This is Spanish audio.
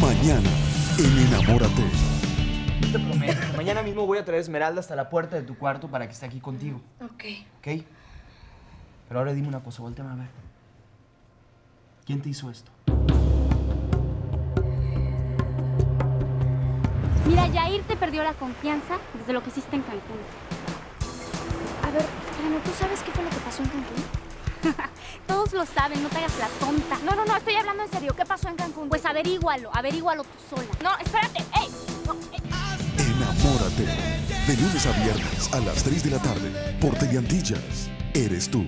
Mañana, en Enamórate. Te prometo que mañana mismo voy a traer Esmeralda hasta la puerta de tu cuarto para que esté aquí contigo. Ok. ¿Ok? Pero ahora dime una cosa, volteame a ver. ¿Quién te hizo esto? Mira, Yair te perdió la confianza desde lo que hiciste en Cancún. A ver, espérame, ¿tú sabes qué fue lo que pasó en Cancún? Todos lo saben, no te hagas la tonta. No, no, estoy hablando en serio. ¿Qué pasó en Cancún? Pues averígualo, averígualo tú sola. No, espérate. ¡Ey! Eh. Enamórate. De lunes a viernes a las 3 de la tarde por Teleantillas. Eres tú.